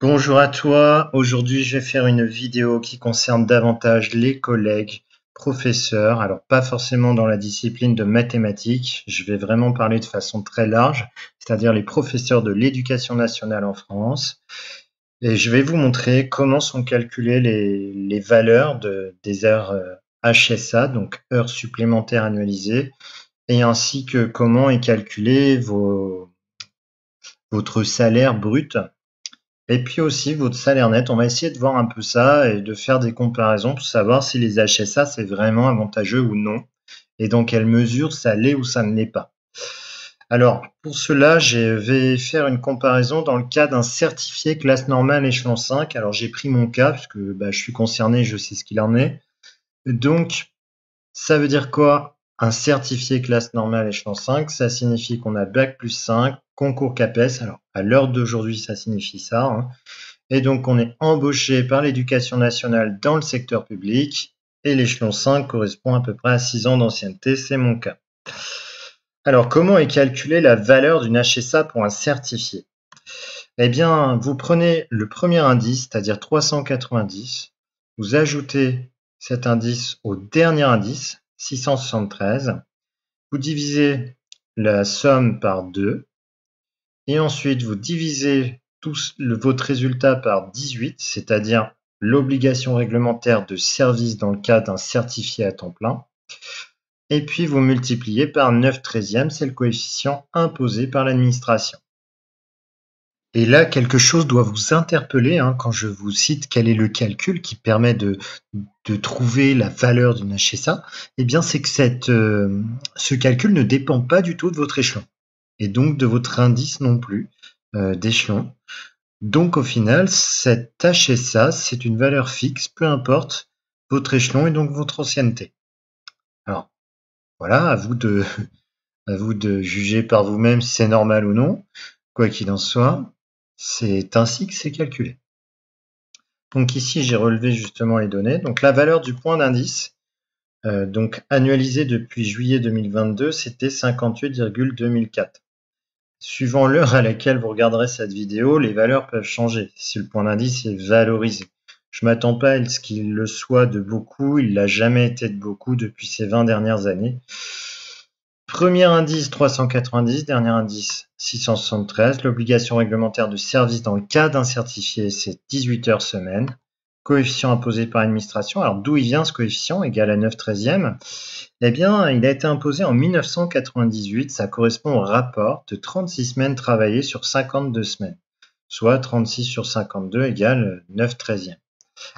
Bonjour à toi, aujourd'hui je vais faire une vidéo qui concerne davantage les collègues, professeurs, alors pas forcément dans la discipline de mathématiques, je vais vraiment parler de façon très large, c'est-à-dire les professeurs de l'éducation nationale en France, et je vais vous montrer comment sont calculées les, valeurs des heures HSA, euh, donc heures supplémentaires annualisées, et ainsi que comment est calculé votre salaire brut et puis aussi votre salaire net. On va essayer de voir un peu ça et de faire des comparaisons pour savoir si les HSA c'est vraiment avantageux ou non et dans quelle mesure ça l'est ou ça ne l'est pas. Alors pour cela, je vais faire une comparaison dans le cas d'un certifié classe normale échelon 5. Alors j'ai pris mon cas puisque bah, je suis concerné, je sais ce qu'il en est. Donc ça veut dire quoi? Un certifié classe normale échelon 5, ça signifie qu'on a bac plus 5, concours CAPES. Alors, à l'heure d'aujourd'hui, ça signifie ça. Hein. Et donc, on est embauché par l'éducation nationale dans le secteur public. Et l'échelon 5 correspond à peu près à 6 ans d'ancienneté, c'est mon cas. Alors, comment est calculée la valeur d'une HSA pour un certifié? Eh bien, vous prenez le premier indice, c'est-à-dire 390, vous ajoutez cet indice au dernier indice, 673. Vous divisez la somme par 2 et ensuite vous divisez tout votre résultat par 18, c'est-à-dire l'obligation réglementaire de service dans le cas d'un certifié à temps plein. Et puis vous multipliez par 9 treizièmes, c'est le coefficient imposé par l'administration. Et là, quelque chose doit vous interpeller hein, quand je vous cite quel est le calcul qui permet de, trouver la valeur d'une HSA. Eh bien, c'est que euh, ce calcul ne dépend pas du tout de votre échelon et donc de votre indice non plus euh, d'échelon. Donc au final, cette HSA, c'est une valeur fixe, peu importe votre échelon et donc votre ancienneté. Alors, voilà, à vous de, à vous de juger par vous-même si c'est normal ou non. Quoi qu'il en soit, c'est ainsi que c'est calculé. Donc ici, j'ai relevé justement les données. Donc la valeur du point d'indice, euh, donc annualisé depuis juillet 2022, c'était 58,2004. Suivant l'heure à laquelle vous regarderez cette vidéo, les valeurs peuvent changer si le point d'indice est valorisé. Je m'attends pas à ce qu'il le soit de beaucoup, il l'a jamais été de beaucoup depuis ces 20 dernières années. Premier indice 390, dernier indice 673. L'obligation réglementaire de service dans le cas d'un certifié, c'est 18 heures semaine. Coefficient imposé par l'administration. Alors d'où il vient ce coefficient égal à 9 treizièmes? Eh bien, il a été imposé en 1998. Ça correspond au rapport de 36 semaines travaillées sur 52 semaines. Soit 36 sur 52 égale 9 treizièmes.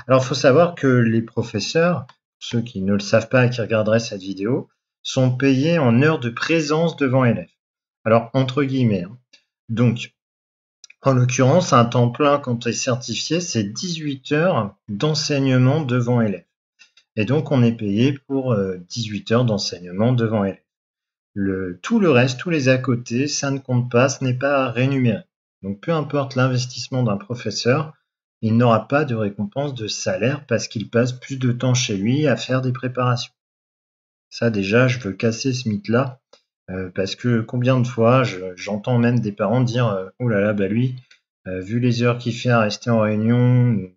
Alors il faut savoir que les professeurs, ceux qui ne le savent pas et qui regarderaient cette vidéo, sont payés en heures de présence devant élèves. Alors, entre guillemets. Hein. Donc, en l'occurrence, un temps plein, quand tu es certifié, c'est 18 heures d'enseignement devant élèves. Et donc, on est payé pour 18 euh, heures d'enseignement devant élèves. Tout le reste, tous les à côté, ça ne compte pas, ce n'est pas rémunéré. Donc, peu importe l'investissement d'un professeur, il n'aura pas de récompense de salaire parce qu'il passe plus de temps chez lui à faire des préparations. Ça déjà, je veux casser ce mythe-là, euh, parce que combien de fois j'entends même des parents dire euh, Oh là là, bah lui, euh, vu les heures qu'il fait à rester en réunion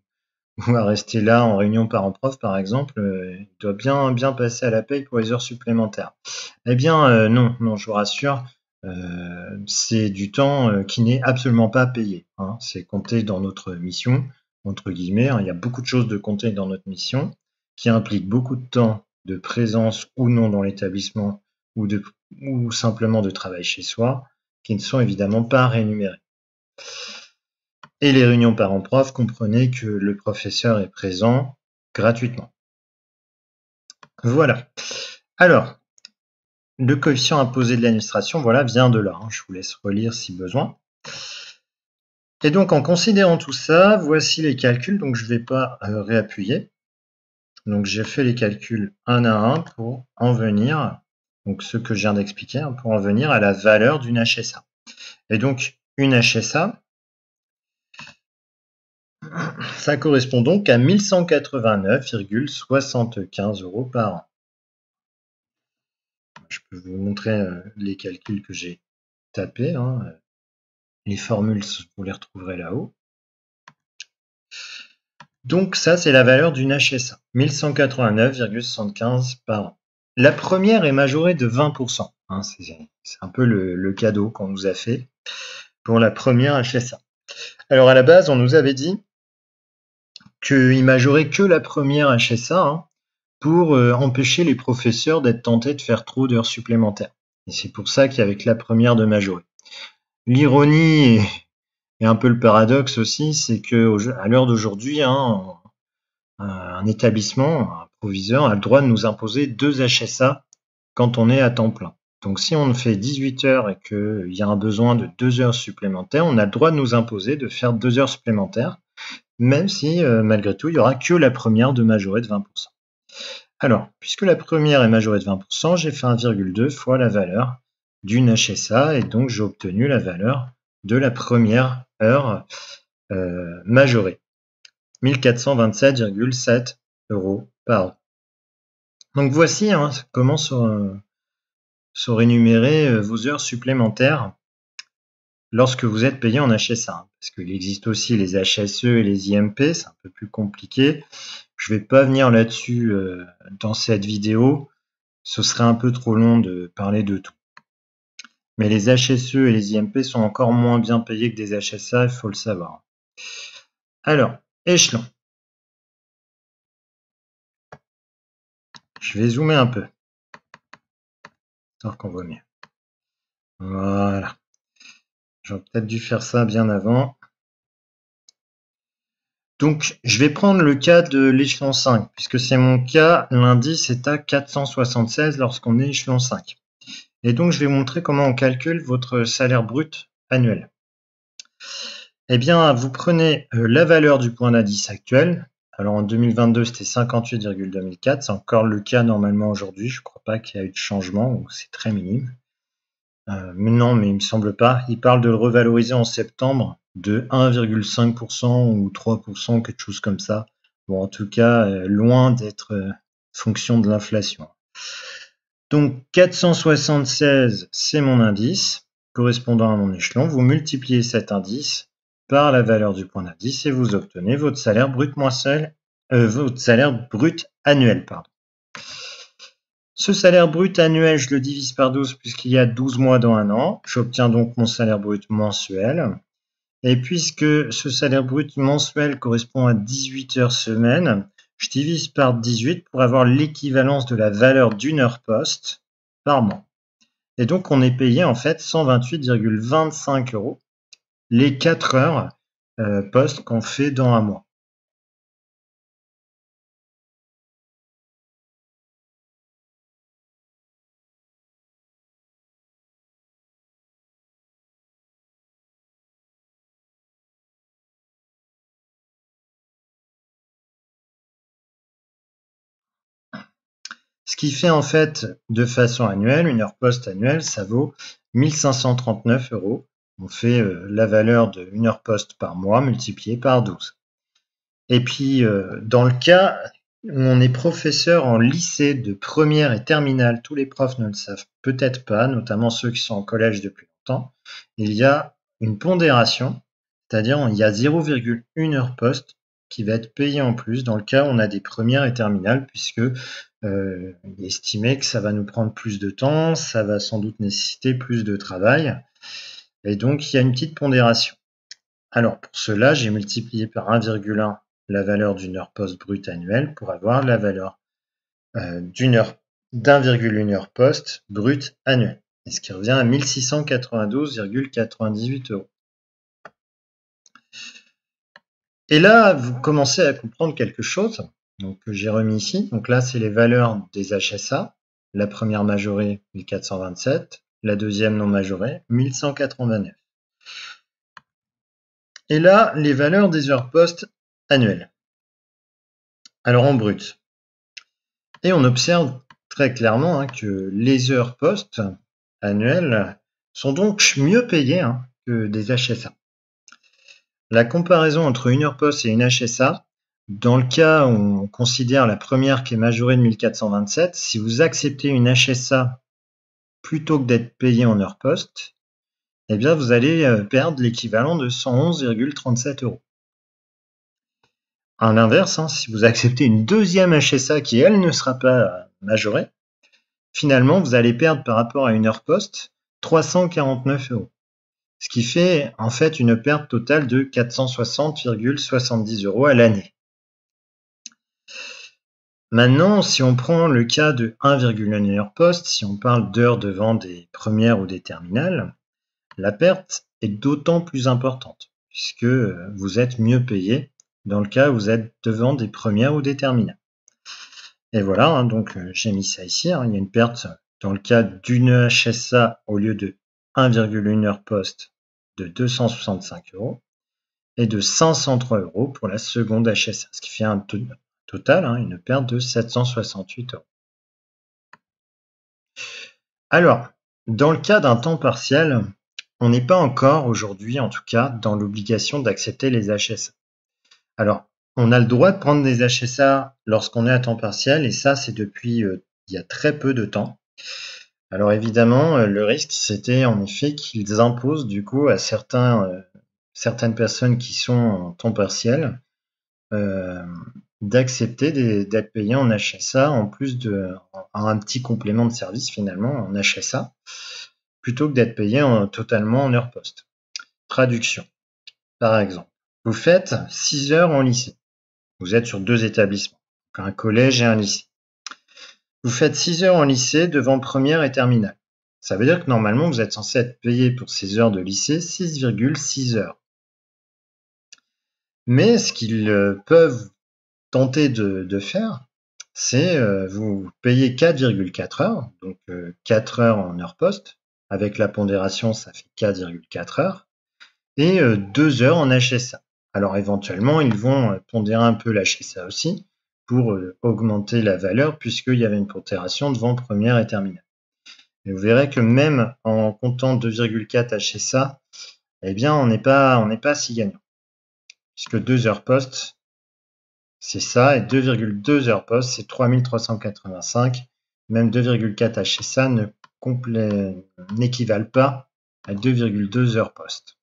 ou à rester là en réunion parent-prof par exemple, il doit bien, passer à la paye pour les heures supplémentaires. Eh bien non, non, je vous rassure, c'est du temps qui n'est absolument pas payé. Hein. C'est compté dans notre mission, entre guillemets. Hein. Il y a beaucoup de choses de compter dans notre mission qui impliquent beaucoup de temps de présence ou non dans l'établissement ou, ou simplement de travail chez soi, qui ne sont évidemment pas rémunérés. Et les réunions parents-prof, comprenez que le professeur est présent gratuitement. Voilà. Alors, le coefficient imposé de l'administration, voilà, vient de là. Hein. Je vous laisse relire si besoin. Et donc, en considérant tout ça, voici les calculs. Donc, je ne vais pas euh, réappuyer. Donc j'ai fait les calculs un à un pour en venir, donc ce que je viens d'expliquer, hein, pour en venir à la valeur d'une HSA. Et donc une HSA, ça correspond donc à 1189,75 euros par an. Je peux vous montrer euh, les calculs que j'ai tapés. Hein. Les formules, vous les retrouverez là-haut. Donc ça, c'est la valeur d'une HSA, 1189,75 par an. La première est majorée de 20%. Hein, c'est un peu le, cadeau qu'on nous a fait pour la première HSA. Alors à la base, on nous avait dit qu'il majorait que la première HSA hein, pour euh, empêcher les professeurs d'être tentés de faire trop d'heures supplémentaires. Et c'est pour ça qu'avec la première de majorer. L'ironie et, un peu le paradoxe aussi, c'est que à l'heure d'aujourd'hui, hein, un établissement, un proviseur, a le droit de nous imposer deux HSA quand on est à temps plein. Donc si on fait 18 heures et qu'il y a un besoin de deux heures supplémentaires, on a le droit de nous imposer de faire deux heures supplémentaires, même si euh, malgré tout, il n'y aura que la première de majorée de 20%. Alors, puisque la première est majorée de 20%, j'ai fait 1,2 fois la valeur d'une HSA et donc j'ai obtenu la valeur de la première heure euh, majorée. 1427,7 euros par an. Donc voici hein, comment sont, sont rémunérées euh, vos heures supplémentaires lorsque vous êtes payé en HSA. Parce qu'il existe aussi les HSE et les IMP, c'est un peu plus compliqué. Je ne vais pas venir là-dessus euh, dans cette vidéo, ce serait un peu trop long de parler de tout. Mais les HSE et les IMP sont encore moins bien payés que des HSA, il faut le savoir. Alors, échelon. Je vais zoomer un peu. Histoire qu'on voit mieux. Voilà. J'aurais peut-être dû faire ça bien avant. Donc, je vais prendre le cas de l'échelon 5, puisque c'est mon cas, l'indice est à 476 lorsqu'on est échelon 5. Et donc, je vais montrer comment on calcule votre salaire brut annuel. Eh bien, vous prenez euh, la valeur du point d'indice actuel. Alors, en 2022, c'était 58,2004. C'est encore le cas normalement aujourd'hui. Je ne crois pas qu'il y a eu de changement, c'est très minime. Euh, non, mais il me semble pas. Il parle de le revaloriser en septembre de 1,5% ou 3%, quelque chose comme ça. Bon, en tout cas, euh, loin d'être fonction de l'inflation. Donc 476, c'est mon indice correspondant à mon échelon. Vous multipliez cet indice par la valeur du point d'indice et vous obtenez votre salaire brut mensuel, euh, votre salaire brut annuel. Ce salaire brut annuel, je le divise par 12 puisqu'il y a 12 mois dans un an. J'obtiens donc mon salaire brut mensuel. Et puisque ce salaire brut mensuel correspond à 18 heures semaine, je divise par 18 pour avoir l'équivalence de la valeur d'une heure poste par mois. Et donc, on est payé en fait 128,25 euros les 4 heures euh, post qu'on fait dans un mois. Ce qui fait en fait de façon annuelle, une heure poste annuelle, ça vaut 1539 euros on fait euh, la valeur de 1 heure poste par mois multipliée par 12. Et puis, euh, dans le cas où on est professeur en lycée de première et terminale, tous les profs ne le savent peut-être pas, notamment ceux qui sont en collège depuis longtemps, il y a une pondération, c'est-à-dire il y a 0,1 heure poste qui va être payé en plus dans le cas où on a des premières et terminales, puisque euh, que ça va nous prendre plus de temps, ça va sans doute nécessiter plus de travail. Et donc, il y a une petite pondération. Alors, pour cela, j'ai multiplié par 1,1 la valeur d'une heure poste brute annuelle pour avoir la valeur euh, d'une heure d'1,1 heure poste brute annuelle. Et ce qui revient à 1692,98 euros. Et là, vous commencez à comprendre quelque chose donc, que j'ai remis ici. Donc là, c'est les valeurs des HSA. La première majorée, 1427 la deuxième non majorée, 1189. Et là, les valeurs des heures poste annuelles. Alors en brut. Et on observe très clairement hein, que les heures poste annuelles sont donc mieux payées hein, que des HSA. La comparaison entre une heure poste et une HSA, dans le cas où on considère la première qui est majorée de 1427, si vous acceptez une HSA plutôt que d'être payé en heure poste, eh bien vous allez euh, perdre l'équivalent de 111,37 euros. à l'inverse, hein, si vous acceptez une deuxième HSA qui, elle, ne sera pas majorée, finalement, vous allez perdre par rapport à une heure poste 349 euros. Ce qui fait en fait une perte totale de 460,70 euros à l'année. Maintenant, si on prend le cas de 1,1 heure poste, si on parle d'heures devant des premières ou des terminales, la perte est d'autant plus importante puisque vous êtes mieux payé dans le cas où vous êtes devant des premières ou des terminales. Et voilà, hein, donc euh, j'ai mis ça ici. Hein. il y a une perte dans le cas d'une HSA au lieu de 1,1 heure poste de 265 euros et de 503 euros pour la seconde HSA, ce qui fait un total, hein, une perte de 768 euros. Alors, dans le cas d'un temps partiel, on n'est pas encore aujourd'hui, en tout cas, dans l'obligation d'accepter les HSA. Alors, on a le droit de prendre des HSA lorsqu'on est à temps partiel, et ça, c'est depuis euh, il y a très peu de temps. Alors évidemment, euh, le risque, c'était en effet qu'ils imposent du coup à euh, certaines personnes qui sont en temps partiel d'accepter d'être payées en HSA en plus de un petit complément de service finalement en HSA plutôt que d'être payé en, totalement en heure poste. Traduction. Par exemple, vous faites 6 heures en lycée. Vous êtes sur deux établissements, un collège et un lycée. Vous faites 6 heures en lycée devant première et terminale. Ça veut dire que normalement, vous êtes censé être payé pour ces heures de lycée 6,6 heures. Mais ce qu'ils euh, peuvent tenter de, faire, c'est euh, vous payer 4,4 heures, donc 4 euh, heures en heure poste, avec la pondération, ça fait 4,4 heures, et 2 heures en HSA. Alors éventuellement, ils vont pondérer un peu l'HSA aussi, pour euh, augmenter la valeur puisqu'il y avait une pondération devant première et terminale. Et vous verrez que même en comptant 2,4 HSA, eh bien, on n'est pas, on pas si gagnant. Puisque 2 heures poste, c'est ça, et 2,2 heures poste, c'est 3385. Même 2,4 HSA ne n'équivalent pas à 2,2 heures poste.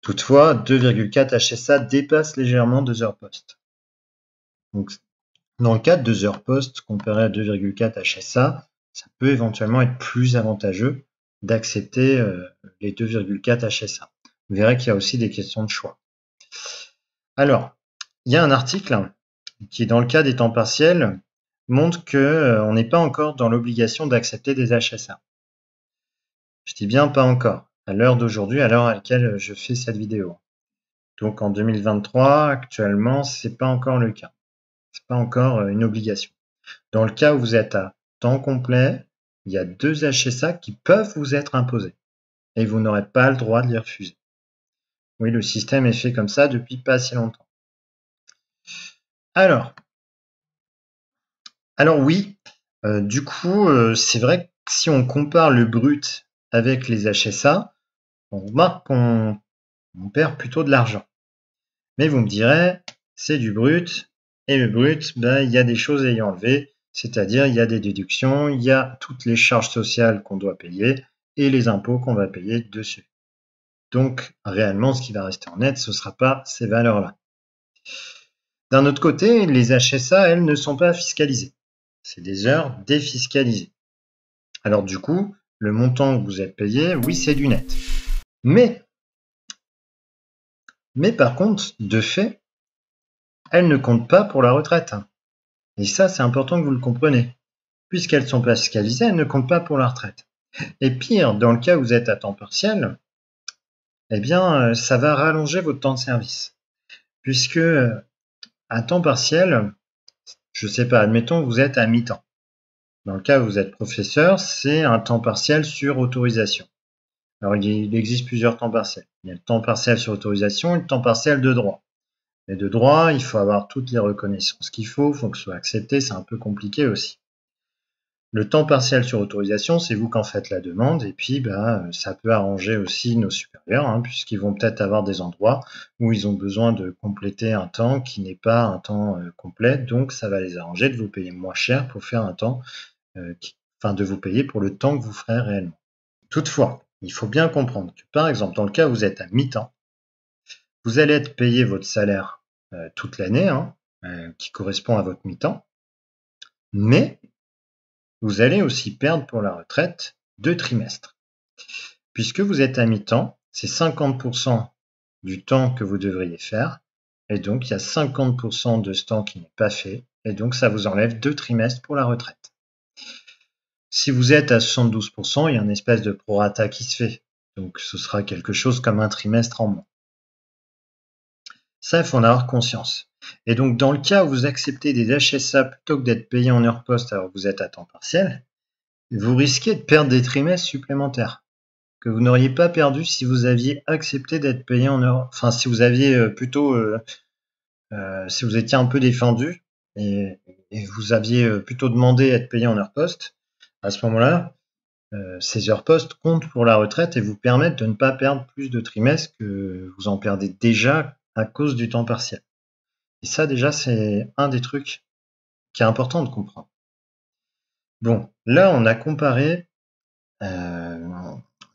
Toutefois, 2,4 HSA dépasse légèrement 2 heures poste. Donc, dans le cas de 2 heures poste comparé à 2,4 HSA, ça peut éventuellement être plus avantageux d'accepter euh, les 2,4 HSA. Vous verrez qu'il y a aussi des questions de choix. Alors, il y a un article qui, dans le cas des temps partiels, montre qu'on euh, n'est pas encore dans l'obligation d'accepter des HSA. Je dis bien pas encore, à l'heure d'aujourd'hui, à l'heure à laquelle je fais cette vidéo. Donc en 2023, actuellement, c'est pas encore le cas pas encore euh, une obligation. Dans le cas où vous êtes à temps complet, il y a deux HSA qui peuvent vous être imposés et vous n'aurez pas le droit de les refuser. Oui, le système est fait comme ça depuis pas si longtemps. Alors, alors oui, euh, du coup, euh, c'est vrai que si on compare le brut avec les HSA, on remarque qu'on perd plutôt de l'argent. Mais vous me direz, c'est du brut, et le brut, ben, il y a des choses à y enlever, c'est-à-dire il y a des déductions, il y a toutes les charges sociales qu'on doit payer et les impôts qu'on va payer dessus. Donc réellement, ce qui va rester en net, ce ne sera pas ces valeurs-là. D'un autre côté, les HSA, elles, ne sont pas fiscalisées. C'est des heures défiscalisées. Alors du coup, le montant que vous êtes payé, oui, c'est du net. Mais, par contre, de fait, elles ne comptent pas pour la retraite. Et ça, c'est important que vous le compreniez. Puisqu'elles ne sont pas fiscalisées, elles ne comptent pas pour la retraite. Et pire, dans le cas où vous êtes à temps partiel, eh bien, euh, ça va rallonger votre temps de service. Puisque euh, à temps partiel, je ne sais pas, admettons que vous êtes à mi-temps. Dans le cas où vous êtes professeur, c'est un temps partiel sur autorisation. Alors, il existe plusieurs temps partiels. Il y a le temps partiel sur autorisation et le temps partiel de droit. Et de droit, il faut avoir toutes les reconnaissances qu'il faut, il faut que ce soit accepté, c'est un peu compliqué aussi. Le temps partiel sur autorisation, c'est vous qui en faites la demande, et puis bah, ça peut arranger aussi nos supérieurs, hein, puisqu'ils vont peut-être avoir des endroits où ils ont besoin de compléter un temps qui n'est pas un temps euh, complet, donc ça va les arranger de vous payer moins cher pour faire un temps, euh, enfin de vous payer pour le temps que vous ferez réellement. Toutefois, il faut bien comprendre que par exemple, dans le cas où vous êtes à mi-temps, vous allez être payé votre salaire euh, toute l'année, hein, euh, qui correspond à votre mi-temps. Mais vous allez aussi perdre pour la retraite deux trimestres. Puisque vous êtes à mi-temps, c'est 50% du temps que vous devriez faire. Et donc, il y a 50% de ce temps qui n'est pas fait. Et donc, ça vous enlève deux trimestres pour la retraite. Si vous êtes à 72%, il y a un espèce de prorata qui se fait. Donc, ce sera quelque chose comme un trimestre en moins. Ça, il faut en avoir conscience. Et donc, dans le cas où vous acceptez des HSA plutôt que d'être payé en heure poste alors que vous êtes à temps partiel, vous risquez de perdre des trimestres supplémentaires que vous n'auriez pas perdu si vous aviez accepté d'être payé en heure, enfin si vous aviez euh, plutôt, euh, euh, si vous étiez un peu défendu et, vous aviez plutôt demandé à être payé en heure poste, à ce moment-là, ces heures poste comptent pour la retraite et vous permettent de ne pas perdre plus de trimestres que vous en perdez déjà à cause du temps partiel. Et ça déjà c'est un des trucs qui est important de comprendre. Bon, là on a comparé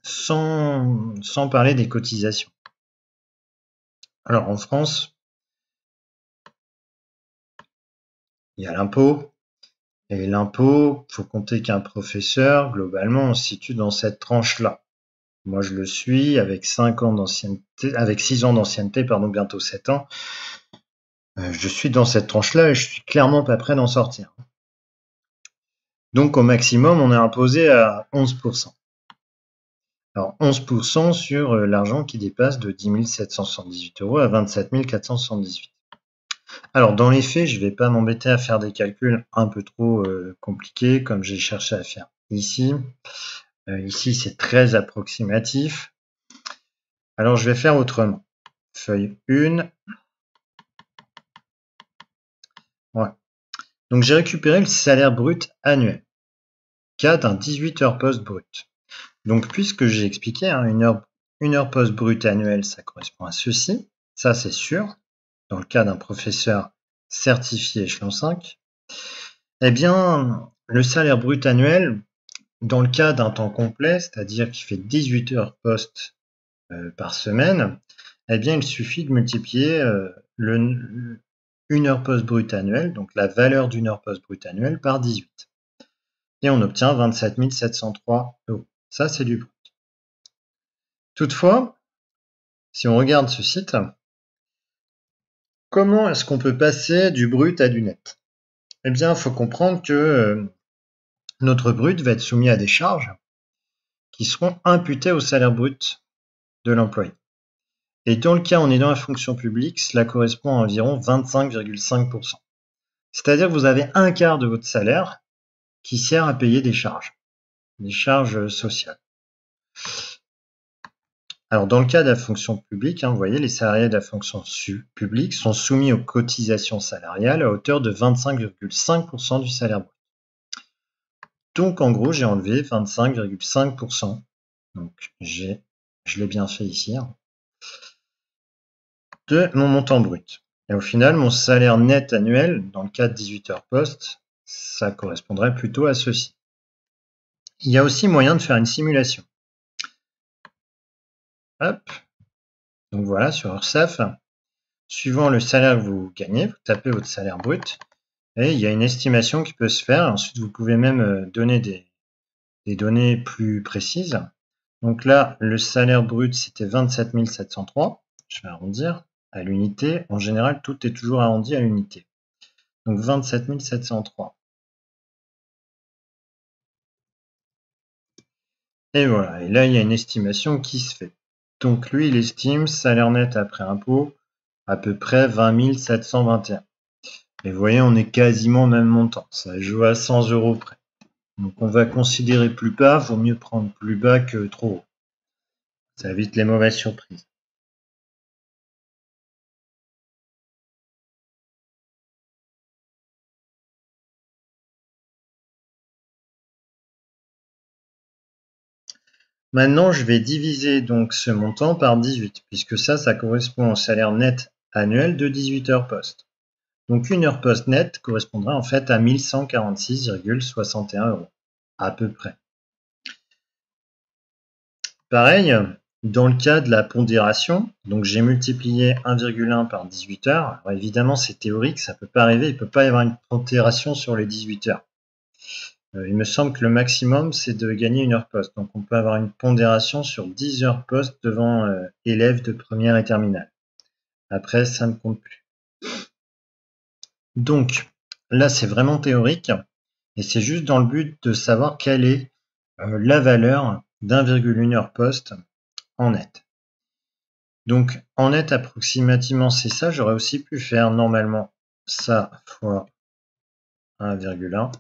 sans, sans parler des cotisations. Alors en France, il y a l'impôt. Et l'impôt, faut compter qu'un professeur, globalement, se situe dans cette tranche-là. Moi, je le suis avec 5 ans d'ancienneté, avec 6 ans d'ancienneté, pardon, bientôt 7 ans. Euh, je suis dans cette tranche-là et je suis clairement pas prêt d'en sortir. Donc, au maximum, on est imposé à 11%. Alors 11% sur euh, l'argent qui dépasse de 10 778 euros à 27 478. Alors dans les faits, je ne vais pas m'embêter à faire des calculs un peu trop euh, compliqués comme j'ai cherché à faire ici. Euh, ici, c'est très approximatif. Alors je vais faire autrement. Feuille 1. Voilà. Donc j'ai récupéré le salaire brut annuel. Cas d'un 18 heures post brut. Donc, puisque j'ai expliqué, hein, une, heure, une heure poste brute annuelle, ça correspond à ceci. Ça, c'est sûr. Dans le cas d'un professeur certifié échelon 5. Eh bien, le salaire brut annuel, dans le cas d'un temps complet, c'est-à-dire qu'il fait 18 heures poste euh, par semaine, eh bien, il suffit de multiplier euh, une heure poste brute annuelle, donc la valeur d'une heure poste brute annuelle, par 18. Et on obtient 27 703 euros. Ça, c'est du brut. Toutefois, si on regarde ce site, comment est-ce qu'on peut passer du brut à du net? Eh bien, il faut comprendre que euh, notre brut va être soumis à des charges qui seront imputées au salaire brut de l'employé. Et dans le cas où on est la fonction publique, cela correspond à environ 25,5%. C'est-à-dire que vous avez un quart de votre salaire qui sert à payer des charges des charges sociales. Alors, dans le cas de la fonction publique, hein, vous voyez, les salariés de la fonction publique sont soumis aux cotisations salariales à hauteur de 25,5% du salaire brut. Donc, en gros, j'ai enlevé 25,5%. Donc, je l'ai bien fait ici, hein, de mon montant brut. Et au final, mon salaire net annuel, dans le cas de 18 heures poste, ça correspondrait plutôt à ceci. Il y a aussi moyen de faire une simulation. Hop. Donc voilà, sur URSAF, suivant le salaire que vous gagnez, vous tapez votre salaire brut et il y a une estimation qui peut se faire. Ensuite, vous pouvez même euh, donner des, données plus précises. Donc là, le salaire brut, c'était 27 703. Je vais arrondir à l'unité. En général, tout est toujours arrondi à l'unité. Donc 27 703. Et voilà, et là il y a une estimation qui se fait. Donc lui, il estime salaire net après impôt à peu près 20 721. Et vous voyez, on est quasiment au même montant. Ça joue à 100 euros près. Donc on va considérer plus bas, vaut mieux prendre plus bas que trop haut. Ça évite les mauvaises surprises. Maintenant, je vais diviser donc ce montant par 18, puisque ça, ça correspond au salaire net annuel de 18 heures poste. Donc une heure poste nette correspondra en fait à 1146,61 euros, à peu près. Pareil, dans le cas de la pondération, donc j'ai multiplié 1,1 par 18 heures. Évidemment, c'est théorique, ça ne peut pas arriver, il ne peut pas y avoir une pondération sur les 18 heures. Euh, il me semble que le maximum, c'est de gagner une heure poste. Donc on peut avoir une pondération sur 10 heures poste devant euh, élèves de première et terminale. Après, ça ne compte plus. Donc là, c'est vraiment théorique, et c'est juste dans le but de savoir quelle est euh, la valeur d'1,1 heure poste en net. Donc en net approximativement c'est ça, j'aurais aussi pu faire normalement ça fois 1,1.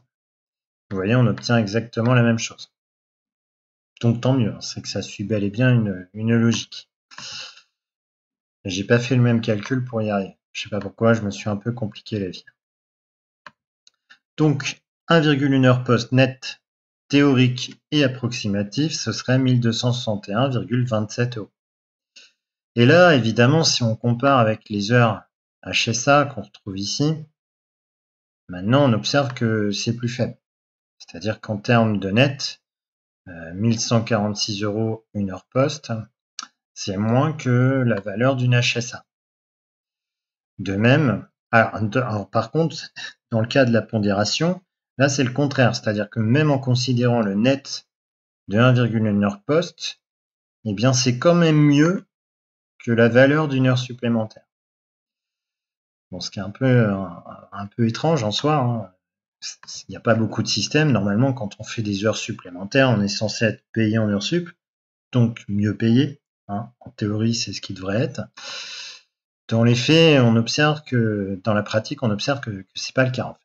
Vous voyez, on obtient exactement la même chose. Donc tant mieux, hein, c'est que ça suit bel et bien une, une logique. J'ai pas fait le même calcul pour y arriver. Je sais pas pourquoi, je me suis un peu compliqué la vie. Donc 1,1 heure post net théorique et approximatif, ce serait 1261,27 euros. Et là, évidemment, si on compare avec les heures HSA qu'on retrouve ici, maintenant on observe que c'est plus faible. C'est-à-dire qu'en termes de net, 1146 euh, euros une heure poste, c'est moins que la valeur d'une HSA. De même, par contre, dans le cas de la pondération, Là, c'est le contraire, c'est-à-dire que même en considérant le net de 1,1 heure poste, eh bien, c'est quand même mieux que la valeur d'une heure supplémentaire. Bon, ce qui est un peu, peu étrange en soi. Hein. Il n'y a pas beaucoup de systèmes. Normalement, quand on fait des heures supplémentaires, on est censé être payé en heures sup, donc mieux payé. Hein. En théorie, c'est ce qui devrait être. Dans les faits, on observe que, dans la pratique, on observe que, ce n'est pas le cas.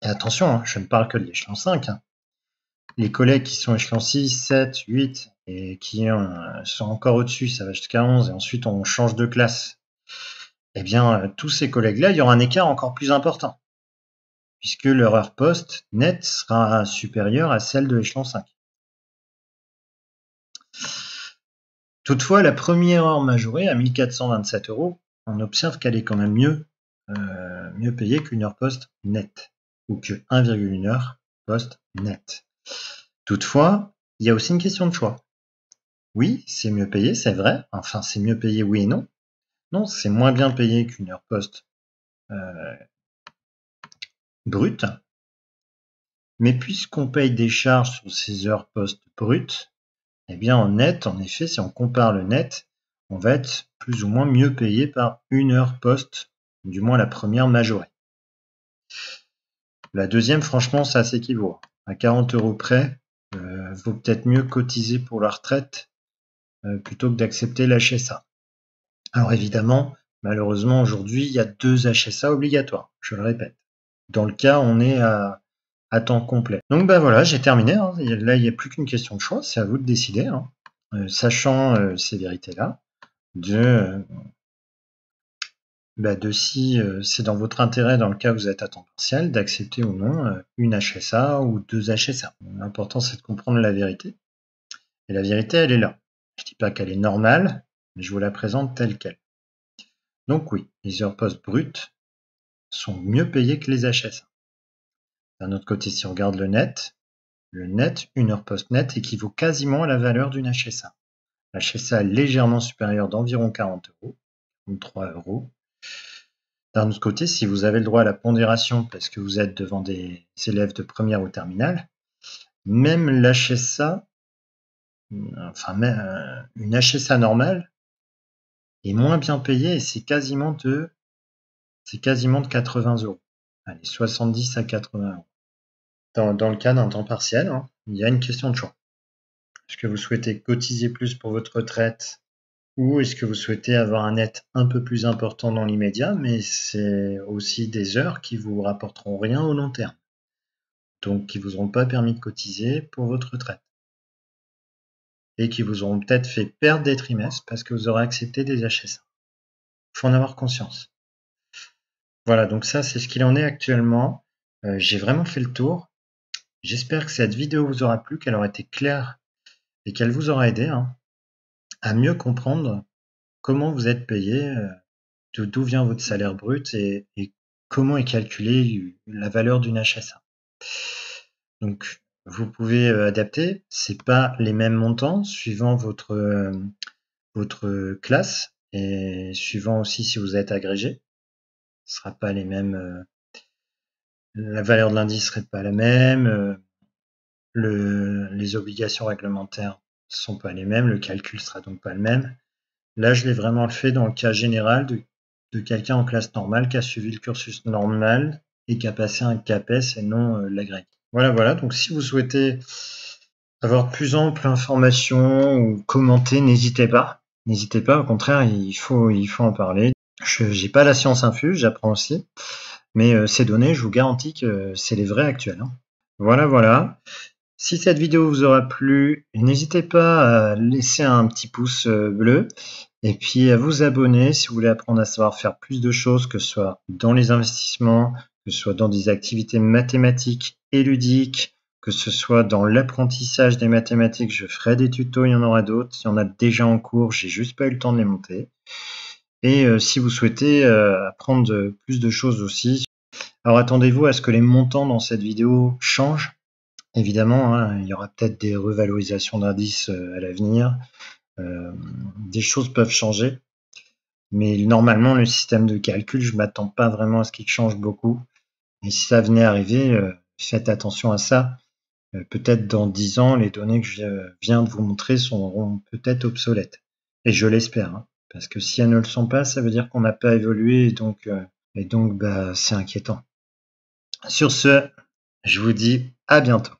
Et attention, hein, je ne parle que de l'échelon 5. Hein. Les collègues qui sont échelon 6, 7, 8 et qui sont encore au-dessus, ça va jusqu'à 11, et ensuite on change de classe, eh bien, euh, tous ces collègues-là, il y aura un écart encore plus important, puisque leur heure poste nette sera supérieure à celle de l'échelon 5. Toutefois, la première heure majorée à 1427 euros, on observe qu'elle est quand même mieux, euh, mieux payée qu'une heure poste nette ou que 1,1 heure poste net. Toutefois, il y a aussi une question de choix. Oui, c'est mieux payé, c'est vrai. Enfin, c'est mieux payé, oui et non. Non, c'est moins bien payé qu'une heure poste euh, brute. Mais puisqu'on paye des charges sur ces heures poste brutes, eh bien en net, en effet, si on compare le net, on va être plus ou moins mieux payé par une heure poste, du moins la première majorée. La deuxième, franchement, ça s'équivaut. À 40 euros près, euh, vaut peut-être mieux cotiser pour la retraite euh, plutôt que d'accepter l'HSA. Alors évidemment, malheureusement, aujourd'hui, il y a deux HSA obligatoires, je le répète. Dans le cas, on est à, temps complet. Donc ben voilà, j'ai terminé. Hein. Là, il n'y a plus qu'une question de choix, c'est à vous de décider. Hein. Euh, sachant ces vérités-là, de bah, de si euh, c'est dans votre intérêt, dans le cas où vous êtes à temps partiel, d'accepter ou non euh, une HSA ou deux HSA. L'important, c'est de comprendre la vérité. Et la vérité, elle est là. Je ne dis pas qu'elle est normale, mais je vous la présente telle qu'elle. Donc oui, les heures post brutes sont mieux payées que les HSA. D'un autre côté, si on regarde le net, le net, une heure post net, équivaut quasiment à la valeur d'une HSA. Est légèrement supérieure d'environ 40 euros, ou 3 euros, d'un autre côté, si vous avez le droit à la pondération parce que vous êtes devant des élèves de première ou terminale, même l'HSA, enfin euh, une HSA normale, est moins bien payée et c'est quasiment c'est quasiment de 80 euros. Allez, 70 à 80 euros. Dans, le cas d'un temps partiel, hein, il y a une question de choix. Est-ce que vous souhaitez cotiser plus pour votre retraite ou est-ce que vous souhaitez avoir un net un peu plus important dans l'immédiat, mais c'est aussi des heures qui vous rapporteront rien au long terme, donc qui vous auront pas permis de cotiser pour votre retraite et qui vous auront peut-être fait perdre des trimestres parce que vous aurez accepté des HSA. Il faut en avoir conscience. Voilà, donc ça c'est ce qu'il en est actuellement. Euh, j'ai vraiment fait le tour. J'espère que cette vidéo vous aura plu, qu'elle aura été claire et qu'elle vous aura aidé. Hein à mieux comprendre comment vous êtes payé, euh, d'où vient votre salaire brut et, comment est calculée la valeur d'une HSA. Donc, vous pouvez adapter. C'est pas les mêmes montants suivant votre, votre classe et suivant aussi si vous êtes agrégé. Ce sera pas les mêmes. La valeur de l'indice serait pas la même. le, les obligations réglementaires sont pas les mêmes. Le calcul sera donc pas le même. Là, je l'ai vraiment fait dans le cas général de, de quelqu'un en classe normale qui a suivi le cursus normal et qui a passé un CAPES et non euh, l'agrég. Voilà, voilà. Donc, si vous souhaitez avoir plus ample information ou commenter, n'hésitez pas. N'hésitez pas, au contraire, il faut, il faut en parler. Je n'ai pas la science infuse, j'apprends aussi. Mais euh, ces données, je vous garantis que c'est les vraies actuelles. Hein. Voilà, voilà. Si cette vidéo vous aura plu, n'hésitez pas à laisser un petit pouce euh, bleu et puis à vous abonner si vous voulez apprendre à savoir faire plus de choses, que ce soit dans les investissements, que ce soit dans des activités mathématiques et ludiques, que ce soit dans l'apprentissage des mathématiques, je ferai des tutos, il y en aura d'autres. Il y en a déjà en cours, j'ai juste pas eu le temps de les monter. Et euh, si vous souhaitez euh, apprendre plus de choses aussi, alors attendez-vous à ce que les montants dans cette vidéo changent. Évidemment, hein, il y aura peut-être des revalorisations d'indices euh, à l'avenir. des choses peuvent changer. Mais normalement, le système de calcul, je m'attends pas vraiment à ce qu'il change beaucoup. Et si ça venait arriver, faites attention à ça. Peut-être dans 10 ans, les données que je viens de vous montrer seront peut-être obsolètes. Et je l'espère. Hein. Parce que si elles ne le sont pas, ça veut dire qu'on n'a pas évolué et donc, euh, et donc bah, c'est inquiétant. Sur ce, je vous dis à bientôt.